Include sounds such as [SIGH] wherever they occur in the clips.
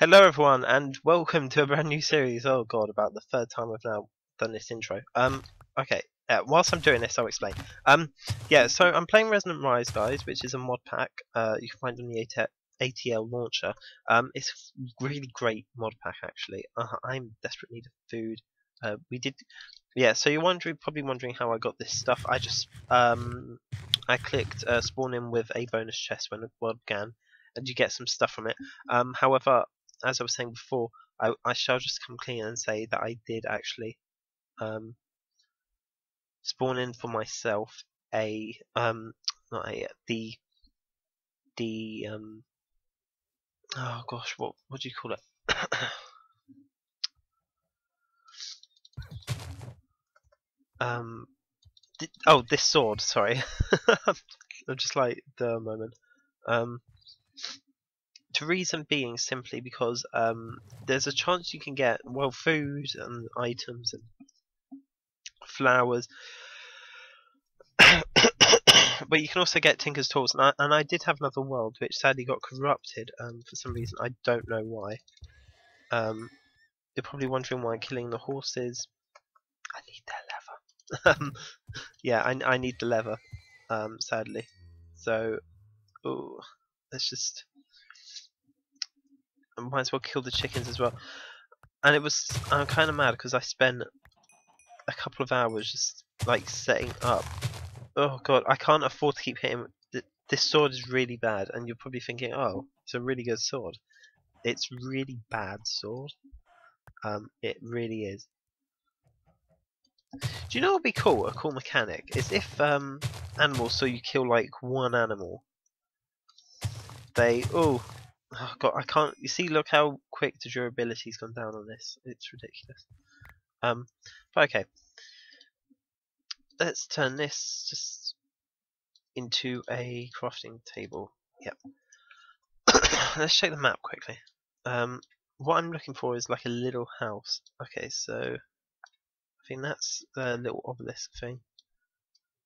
Hello everyone and welcome to a brand new series. Oh god, about the third time I've now done this intro. Um, okay, uh, whilst I'm doing this I'll explain. Um, yeah, so I'm playing Resonant Rise guys, which is a mod pack uh, you can find on the AT ATL launcher. Um, it's a really great mod pack actually. Uh, I'm desperate need of food. Uh, we did, yeah. So you're wondering, probably wondering how I got this stuff. I just, um, I clicked uh, spawn in with a bonus chest when the world began, and you get some stuff from it. Um, however, as I was saying before, I, I shall just come clean and say that I did actually um, spawn in for myself a um not a the the um oh gosh what what do you call it? [COUGHS] Um th- oh this sword sorry. [LAUGHS] I'm just like the moment. Um the reason being simply because um, there's a chance you can get well food and items and flowers, [COUGHS] but you can also get Tinker's tools. And I, and I did have another world which sadly got corrupted um, for some reason. I don't know why. Um, you're probably wondering why I'm killing the horses. I need their leather. [LAUGHS] um, yeah, I, I need the lever, Um, sadly, so oh, let's just I might as well kill the chickens as well. And it was I'm kind of mad because I spent a couple of hours just like setting up. Oh god, I can't afford to keep hitting. This sword is really bad, and you're probably thinking, oh, it's a really good sword. It's really bad sword. Um, it really is. Do you know what would be cool? A cool mechanic is if um animals, so you kill like one animal, they oh Oh god, I can't. You see, look how quick the durability's gone down on this. It's ridiculous. Um, but okay. Let's turn this just into a crafting table. Yep. [COUGHS] Let's check the map quickly. Um, what I'm looking for is like a little house. Okay, so I think that's the little obelisk thing.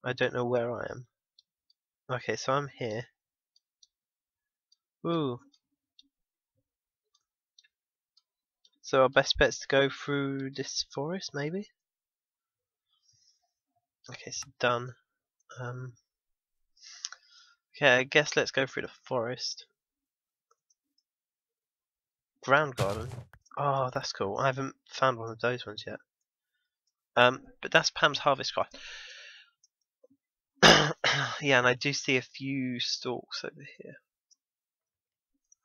I don't know where I am. Okay, so I'm here. Ooh, So our best bet's to go through this forest, maybe? Okay, so done. Um, okay, I guess let's go through the forest. Ground garden. Oh, that's cool. I haven't found one of those ones yet. Um, but that's Pam's harvest craft. [COUGHS] yeah, and I do see a few stalks over here.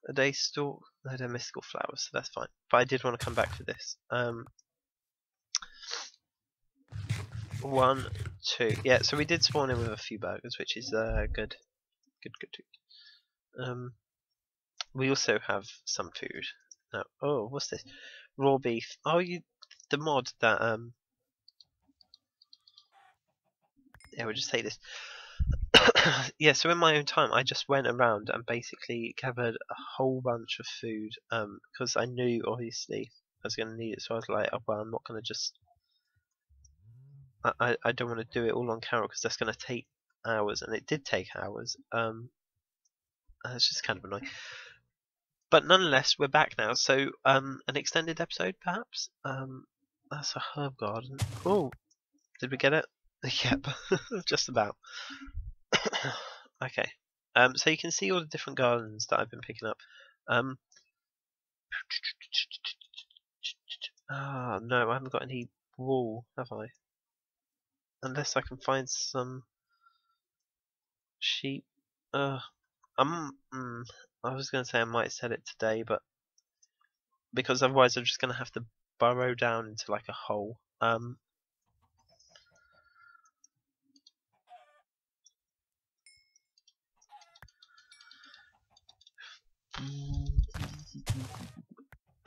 Are they stalk? No, they're mystical flowers, so that's fine. But I did want to come back to this. Um, one, two. Yeah, so we did spawn in with a few burgers, which is uh, good. Good, good, good. Um, we also have some food. No, oh, what's this? Raw beef. Oh, you, the mod that um. Yeah, we'll just take this. [COUGHS] yeah, so in my own time, I just went around and basically gathered a whole bunch of food because um, I knew obviously I was going to need it. So I was like, oh, well, I'm not going to just. I, I, don't want to do it all on camera because that's going to take hours, and it did take hours. Um, it's just kind of annoying. But nonetheless, we're back now. So, um, an extended episode, perhaps. Um, that's a herb garden. Oh, did we get it? [LAUGHS] Yep, [LAUGHS] just about. [COUGHS] okay. Um, so you can see all the different gardens that I've been picking up. Um, [COUGHS] ah, no, I haven't got any wool, have I? Unless I can find some sheep. Uh, um, mm, I was going to say I might sell it today, but because otherwise I'm just going to have to burrow down into like a hole. Um,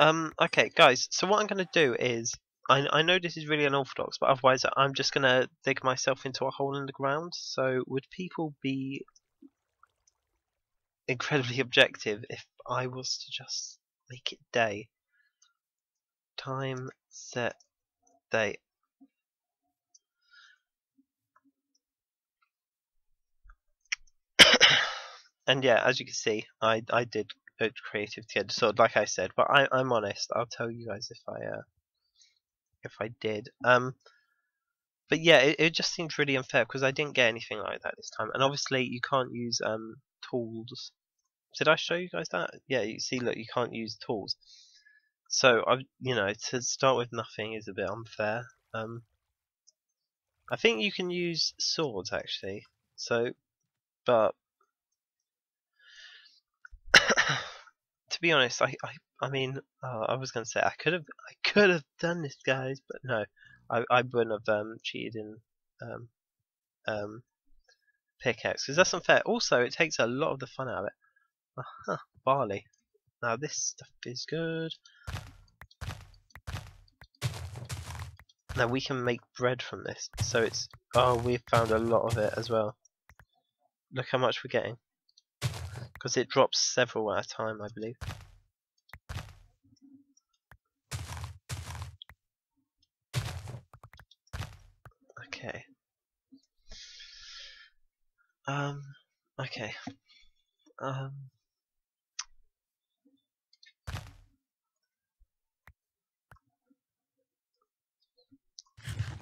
Um, okay, guys, so what I'm going to do is, I, I know this is really unorthodox, but otherwise I'm just going to dig myself into a hole in the ground. So would people be incredibly [LAUGHS] objective if I was to just make it day? Time, set, day. [COUGHS] and yeah, as you can see, I I did creative to get sword, like I said. But I, I'm honest. I'll tell you guys if I uh, if I did. Um, but yeah, it, it just seems really unfair because I didn't get anything like that this time, and obviously you can't use um tools. Did I show you guys that? Yeah, you see, look, you can't use tools. So I, you know, to start with nothing is a bit unfair. Um, I think you can use swords actually. So, but to be honest, I, I, I mean, uh, I was gonna say I could have, I could have done this, guys, but no, I, I wouldn't have um, cheated in um, um, pickaxe because that's unfair. Also, it takes a lot of the fun out of it. Uh -huh, barley. Now this stuff is good. Now we can make bread from this. So it's oh we've found a lot of it as well. Look how much we're getting. Because it drops several at a time I believe. Okay. Um okay. Um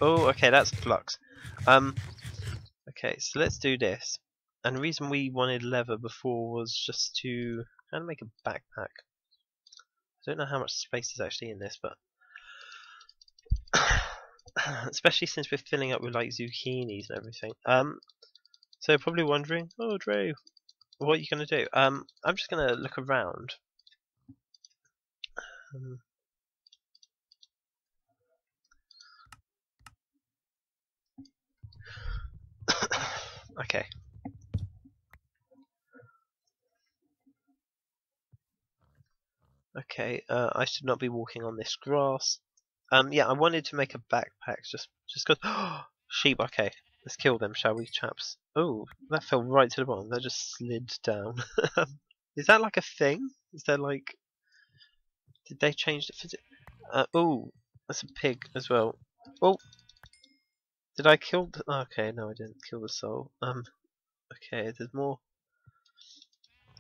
Oh, okay, that's flux. Um, okay, so let's do this. And the reason we wanted leather before was just to kind of make a backpack. I don't know how much space is actually in this, but [COUGHS] especially since we're filling up with like zucchinis and everything. Um, so you're probably wondering, oh Dre, what are you gonna do? Um, I'm just gonna look around. Um, [COUGHS] okay. Okay, uh, I should not be walking on this grass. Um, yeah, I wanted to make a backpack just just cause [GASPS] sheep. Okay, let's kill them, shall we, chaps? Oh, that fell right to the bottom. That just slid down. [LAUGHS] Is that like a thing? Is there like? Did they change the physics? Uh, oh, that's a pig as well. Oh, did I kill? The, okay, no, I didn't kill the soul. Um, okay, there's more.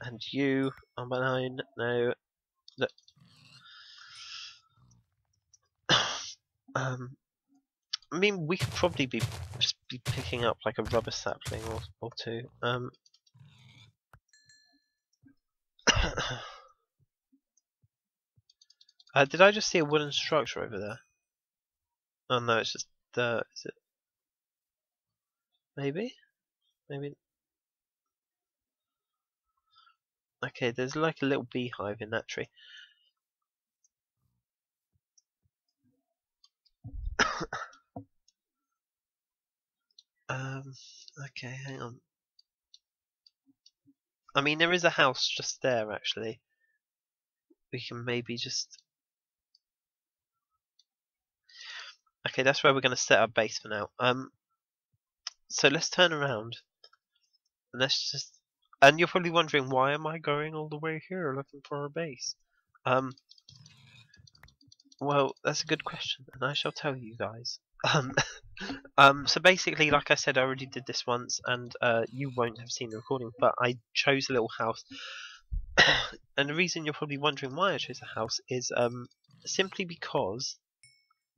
And you are mine. No, look. Um, I mean, we could probably be just be picking up like a rubber sapling or or two. Um. [COUGHS] uh, did I just see a wooden structure over there? Oh no, it's just the. Is it? Maybe? Maybe. Okay, there's like a little beehive in that tree. Um, okay, hang on. I mean, there is a house just there, actually. We can maybe just... Okay, that's where we're going to set our base for now. Um, so let's turn around. And let's just and you're probably wondering why am I going all the way here looking for a base? Um well, that's a good question, and I shall tell you guys. Um, [LAUGHS] um, so basically, like I said, I already did this once, and uh, you won't have seen the recording, but I chose a little house. [COUGHS] and the reason you're probably wondering why I chose a house is um, simply because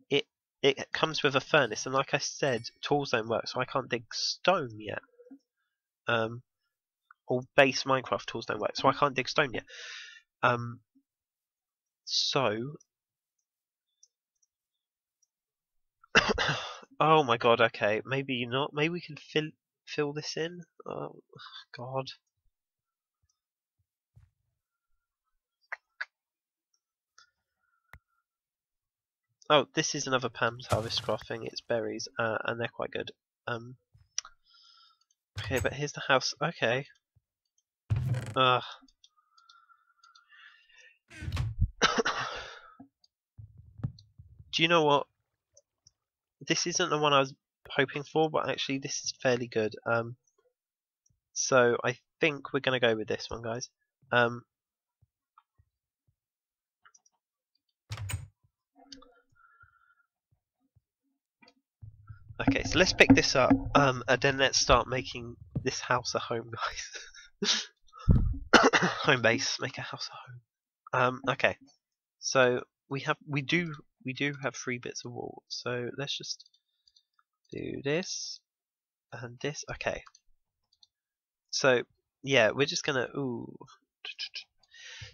it it comes with a furnace, and like I said, tools don't work, so I can't dig stone yet. Um, or base Minecraft tools don't work, so I can't dig stone yet. Um, so, [COUGHS] [COUGHS] oh my god, okay, maybe not. Maybe we can fill fill this in. Oh [SIGHS] god. Oh, this is another Pam's Harvest thing. It's berries, uh, and they're quite good. Um, okay, but here's the house. Okay. Ugh. [COUGHS] Do you know what? This isn't the one I was hoping for, but actually this is fairly good. Um, so I think we're going to go with this one, guys. Um, Okay, so let's pick this up, um, and then let's start making this house a home, guys. [COUGHS] home base, make a house a home. Um, okay, so we have we do we do have three bits of wall. So let's just do this and this. Okay. So yeah, we're just gonna ooh.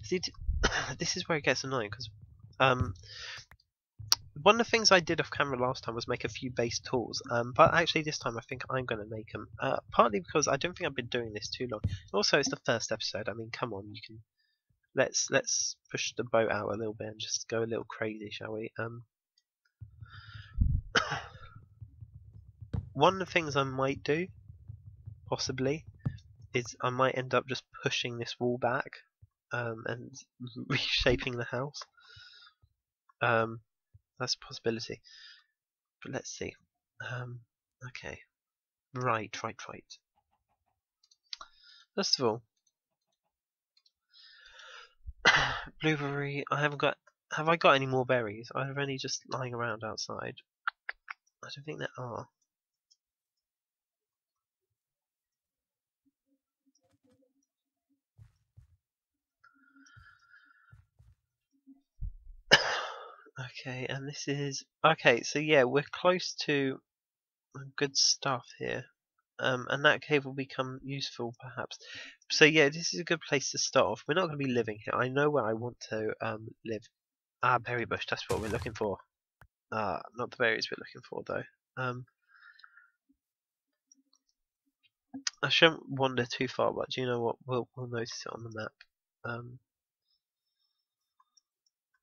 See, [COUGHS] this is where it gets annoying because um, one of the things I did off camera last time was make a few base tools, um, but actually this time I think I'm going to make them. Uh, partly because I don't think I've been doing this too long. Also, it's the first episode. I mean, come on, you can let's let's push the boat out a little bit and just go a little crazy, shall we? Um, [COUGHS] one of the things I might do, possibly, is I might end up just pushing this wall back um, and [LAUGHS] reshaping the house. Um, that's a possibility. But let's see. Um, okay. Right, right, right. First of all, [COUGHS] blueberry. I haven't got. Have I got any more berries? I have any just lying around outside. I don't think there are. [COUGHS] Okay, and this is okay. So yeah, we're close to good stuff here, um, and that cave will become useful perhaps. So yeah, this is a good place to start off. We're not going to be living here. I know where I want to um, live. Ah, berry bush. That's what we're looking for. Ah, not the berries we're looking for though. Um, I shouldn't wander too far, but do you know what? We'll we'll notice it on the map. Um,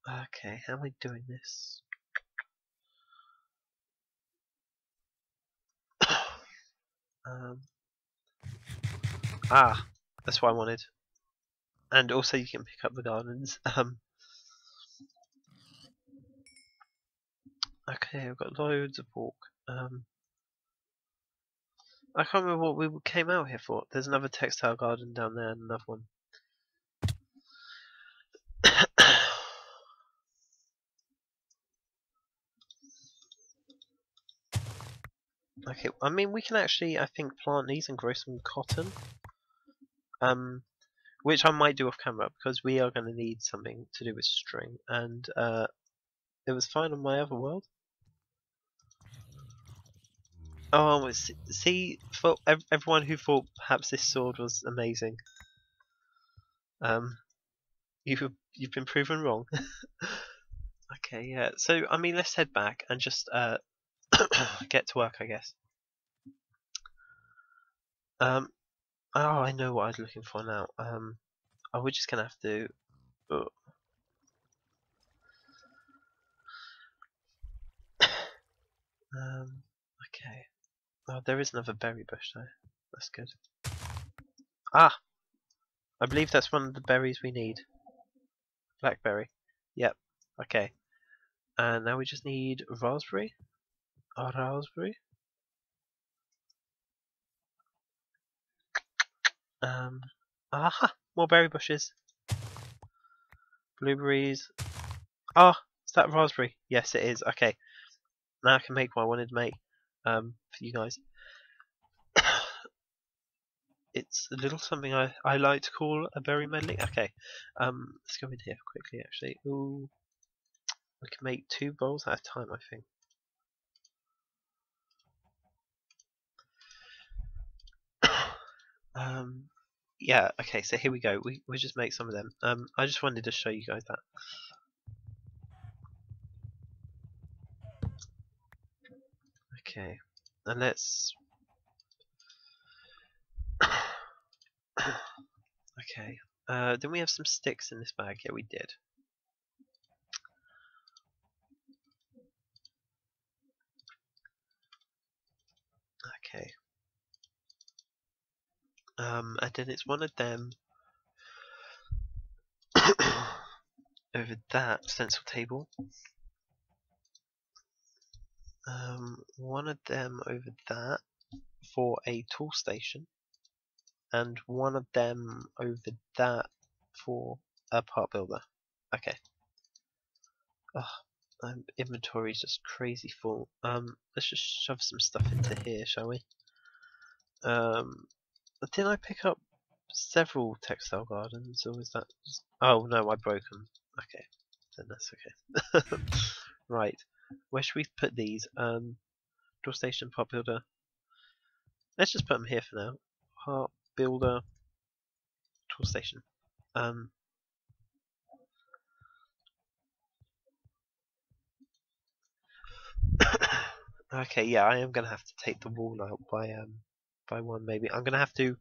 Okay, how am I doing this? Um, ah, that's what I wanted. And also you can pick up the gardens. [LAUGHS] Um, okay, I've got loads of pork. Um, I can't remember what we came out here for. There's another textile garden down there and another one. Okay, I mean we can actually, I think, plant these and grow some cotton. Um, which I might do off camera because we are going to need something to do with string, and uh, it was fine on my other world. Oh, see, for everyone who thought perhaps this sword was amazing, um, you've you've been proven wrong. [LAUGHS] okay, yeah. So I mean, let's head back and just uh, [COUGHS] get to work, I guess. Um, oh, I know what I was looking for now. Um, oh, we're just gonna have to. Oh. [COUGHS] um, okay. Oh, there is another berry bush though. That's good. Ah, I believe that's one of the berries we need. Blackberry. Yep. Okay. And now we just need raspberry. A raspberry. Um, aha! More berry bushes. Blueberries. Ah! Is that raspberry? Yes, it is. Okay. Now I can make what I wanted to make um, for you guys. [COUGHS] it's a little something I, I like to call a berry medley. Okay. Um, let's go in here quickly, actually. Ooh. We can make two bowls at a time, I think. Um, yeah, okay, so here we go. We we just make some of them. Um, I just wanted to show you guys that. Okay, and let's. [COUGHS] okay, uh, then we have some sticks in this bag. Yeah, we did. Okay. Um, and then it's one of them [COUGHS] over that stencil table. Um, one of them over that for a tool station, and one of them over that for a part builder. Okay. Ugh, um, inventory is just crazy full. Um, let's just shove some stuff into here, shall we? Um, did I pick up several textile gardens, or is that? Just... Oh no, I broke them. Okay, then that's okay. [LAUGHS] right, where should we put these? Um, tool station, part builder. Let's just put them here for now. Part builder, tool station. Um, [COUGHS] okay, yeah, I am gonna have to take the wall out by um by one maybe. I'm gonna have to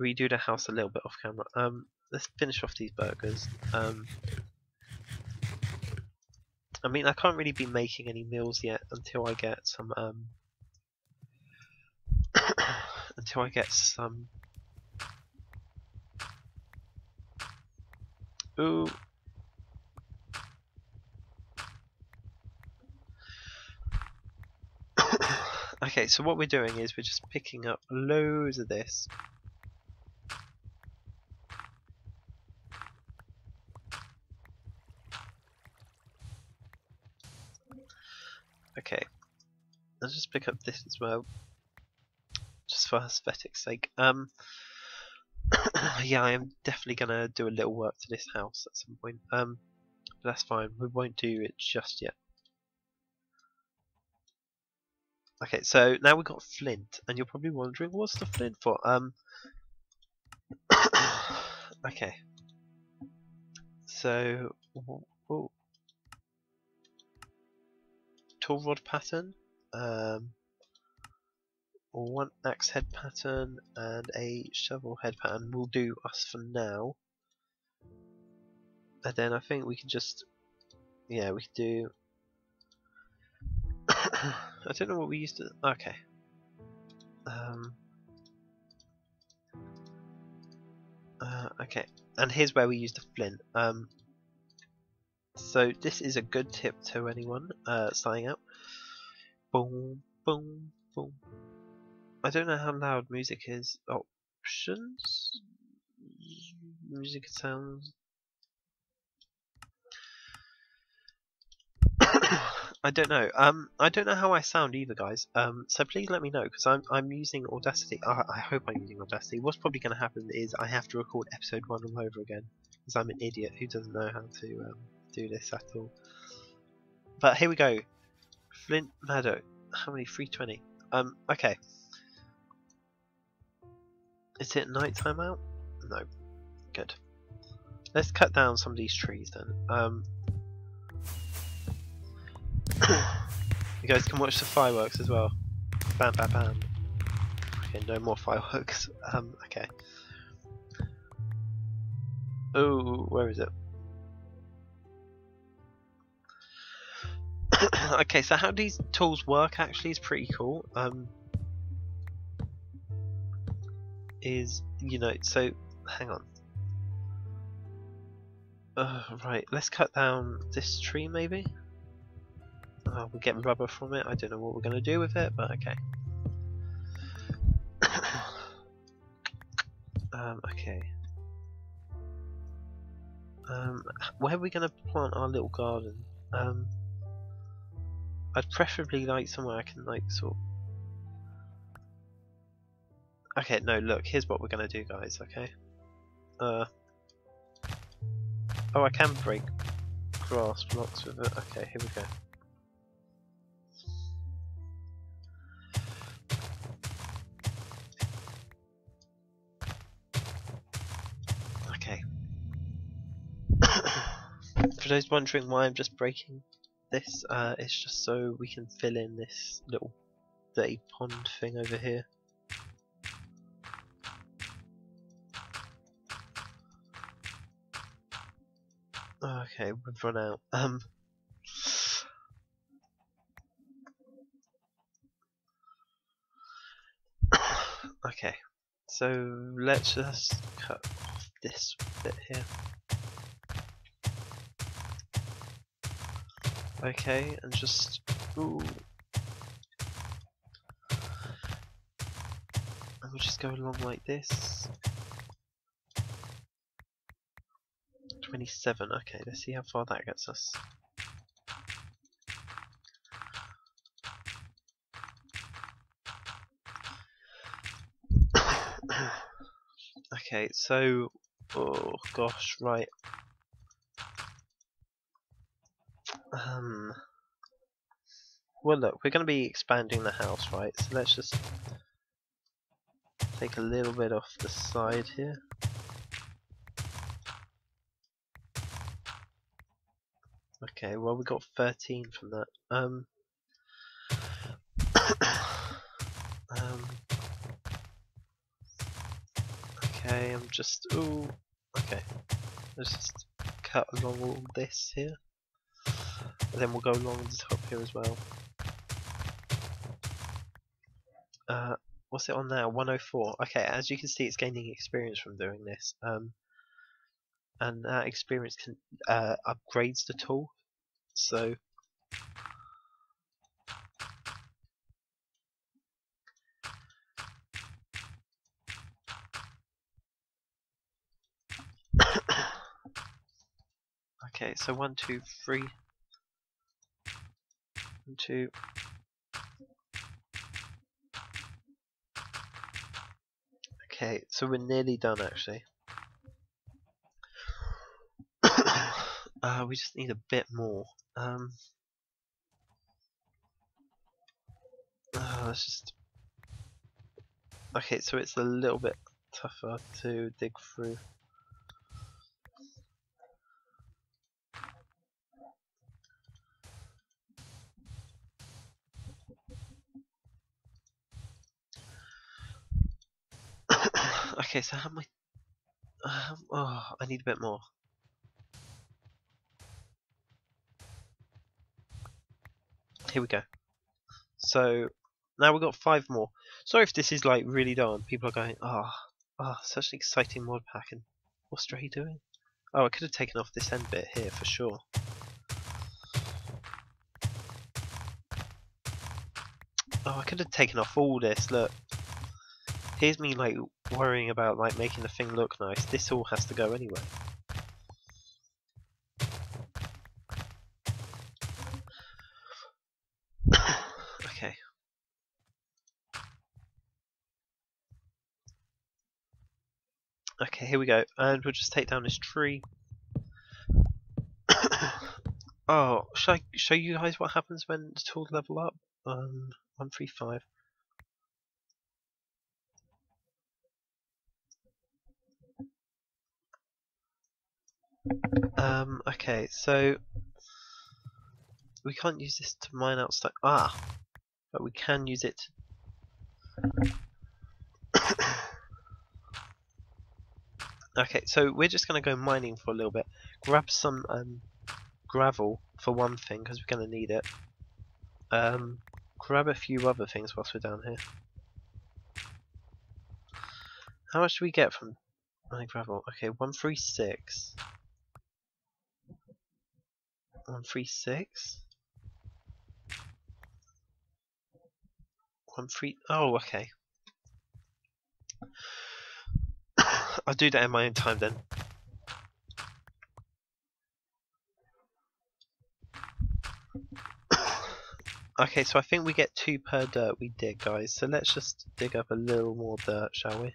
redo the house a little bit off camera. Um, let's finish off these burgers. Um, I mean, I can't really be making any meals yet until I get some um [COUGHS] until I get some. Ooh. Okay, so what we're doing is we're just picking up loads of this. Okay, let's just pick up this as well just for aesthetic's sake. Um, [COUGHS] yeah, I am definitely gonna do a little work to this house at some point. Um, but that's fine. We won't do it just yet. Okay, so now we've got flint, and you're probably wondering what's the flint for? Um, [COUGHS] okay. So, oh, tool rod pattern. Um, one axe head pattern and a shovel head pattern will do us for now. And then I think we can just, yeah, we can do. I don't know what we used to. Okay. Um. Uh, okay, and here's where we use the flint. Um. So this is a good tip to anyone uh, starting out. Boom, boom, boom. I don't know how loud music is. Options? Music sounds. I don't know. Um, I don't know how I sound either, guys. Um, so please let me know because I'm I'm using Audacity. I, I hope I'm using Audacity. What's probably going to happen is I have to record episode one all over again because I'm an idiot who doesn't know how to um, do this at all. But here we go. Flint Mattock. How many? 320. Um, okay. Is it night time out? No. Good. Let's cut down some of these trees then. Um, you guys can watch the fireworks as well. Bam, bam, bam. Okay, no more fireworks. [LAUGHS] Um, okay. Oh, where is it? [COUGHS] okay, so how these tools work actually is pretty cool. Um, is, you know, so hang on. Uh, right, let's cut down this tree maybe. Uh, we're getting rubber from it. I don't know what we're going to do with it, but okay. [COUGHS] um, okay. Um, where are we going to plant our little garden? Um, I'd preferably like somewhere I can like sort Okay, no, look, here's what we're gonna do, guys, okay? Uh. Oh, I can break grass blocks with it. Okay, here we go. Those wondering why I'm just breaking this, uh, it's just so we can fill in this little dirty pond thing over here. Okay, we've run out. Um. [COUGHS] okay, so let's just cut off this bit here. Okay, and just ooh. And we'll just go along like this. 27. Okay, let's see how far that gets us. [COUGHS] Okay, so oh gosh, right. Um. Well, look, we're going to be expanding the house, right? So let's just take a little bit off the side here. Okay, well we got 13 from that. Um, [COUGHS] um, okay, I'm just, ooh, okay. Let's just cut along all this here. And then we'll go along the top here as well. Uh, what's it on now? 104. Okay, as you can see, it's gaining experience from doing this. Um, and that experience can uh, upgrades the tool. So [COUGHS] okay, so one, two, three, one, two. Okay, so we're nearly done actually. [COUGHS] uh, we just need a bit more. Um, uh, let's just. Okay, so it's a little bit tougher to dig through. Okay, so how am I? Um, oh, I need a bit more. Here we go. So now we've got five more. Sorry if this is like really dull people are going, ah, oh, oh, such an exciting mod pack and what's Dre doing? Oh, I could have taken off this end bit here for sure. Oh, I could have taken off all this, look. Here's me like worrying about like making the thing look nice. This all has to go anyway. [COUGHS] okay. Okay, here we go. And we'll just take down this tree. [COUGHS] oh, should I show you guys what happens when the tools level up? Um, 135. Um, okay, so we can't use this to mine out stuff. Ah, but we can use it. [COUGHS] okay, so we're just going to go mining for a little bit. Grab some um, gravel for one thing, because we're going to need it. Um, grab a few other things whilst we're down here. How much do we get from my gravel? Okay, 136. 136? 13 oh okay. [COUGHS] I'll do that in my own time then. [COUGHS] okay, so I think we get two per dirt we dig, guys. So let's just dig up a little more dirt, shall we?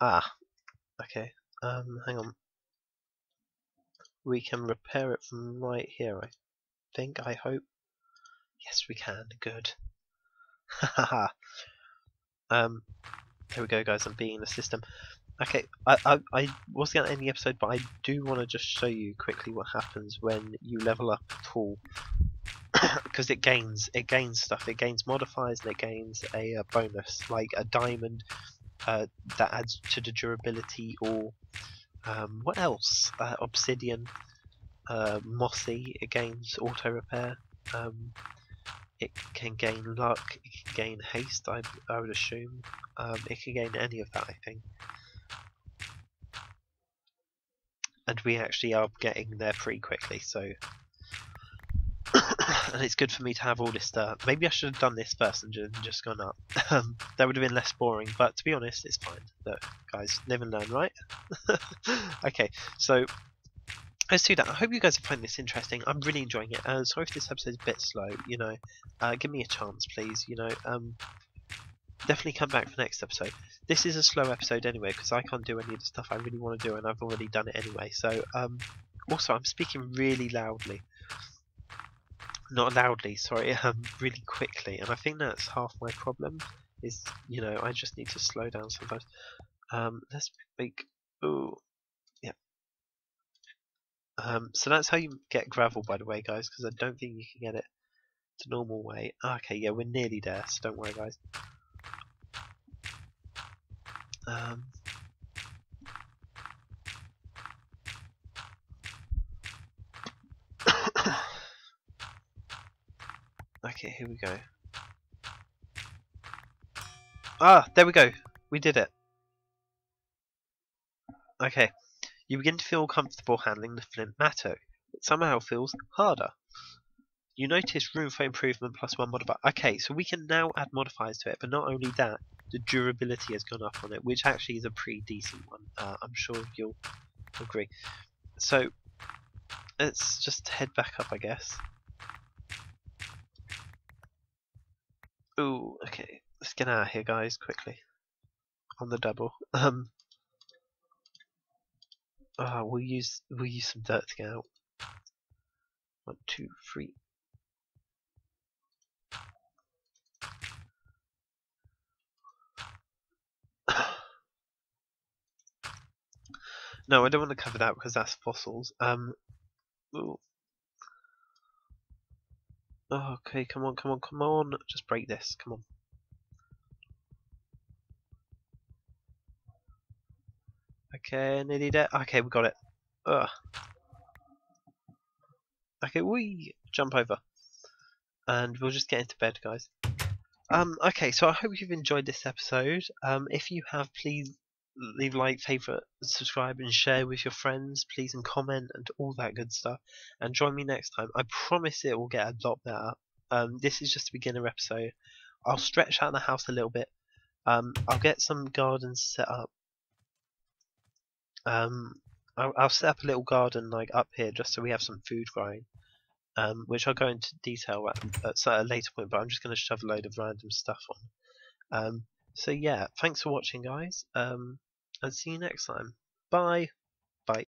Ah, okay. Um, hang on we can repair it from right here, I think, I hope. Yes, we can. Good. [LAUGHS] Haha. um, here we go, guys. I'm being the system. Okay, I, I, I wasn't going to end the episode, but I do want to just show you quickly what happens when you level up a tool. Because [COUGHS] it gains, it gains stuff. It gains modifiers and it gains a, a bonus, like a diamond uh, that adds to the durability or um, what else? Uh, obsidian, uh, mossy. It gains auto repair. Um, it can gain luck. It can gain haste. I, I would assume. Um, it can gain any of that. I think. And we actually are getting there pretty quickly, so and it's good for me to have all this stuff. Maybe I should have done this first and just gone up. [LAUGHS] Um, that would have been less boring, but to be honest, it's fine. Look, guys, live and learn, right? [LAUGHS] okay, so let's do that. I hope you guys are finding this interesting. I'm really enjoying it. Uh, sorry if this episode is a bit slow. You know, uh, give me a chance, please. You know, um, definitely come back for next episode. This is a slow episode anyway because I can't do any of the stuff I really want to do and I've already done it anyway. So um, also I'm speaking really loudly, not loudly, sorry, [LAUGHS] um, really quickly, and I think that's half my problem. Is you know I just need to slow down sometimes. Um, let's make oh yeah. Um, so that's how you get gravel, by the way, guys, because I don't think you can get it the normal way. Okay, yeah, we're nearly there, so don't worry, guys. Um, okay, here we go. Ah, there we go. We did it. Okay. You begin to feel comfortable handling the flint mattock, but somehow feels harder. You notice room for improvement plus one modifier. Okay, so we can now add modifiers to it, but not only that, the durability has gone up on it, which actually is a pretty decent one. Uh, I'm sure you'll agree. So, let's just head back up, I guess. Ooh, okay. Let's get out of here, guys, quickly. On the double. Um. Uh, we'll use we'll use some dirt to get out. One, two, three. [SIGHS] no, I don't want to cover that because that's fossils. Um. Ooh. Oh, okay, come on, come on, come on. Just break this. Come on. Okay, nearly there. Okay, we got it. Ugh. Okay, we jump over. And we'll just get into bed, guys. Um, okay, so I hope you've enjoyed this episode. Um, if you have, please leave like, favourite, subscribe and share with your friends, please, and comment and all that good stuff. And join me next time. I promise it will get a lot better. Um, this is just a beginner episode. I'll stretch out the house a little bit. Um, I'll get some gardens set up. Um, I'll, I'll set up a little garden like up here just so we have some food growing. Um, which I'll go into detail at, at a later point, but I'm just going to shove a load of random stuff on. Um, so yeah, thanks for watching, guys, um, and see you next time. Bye.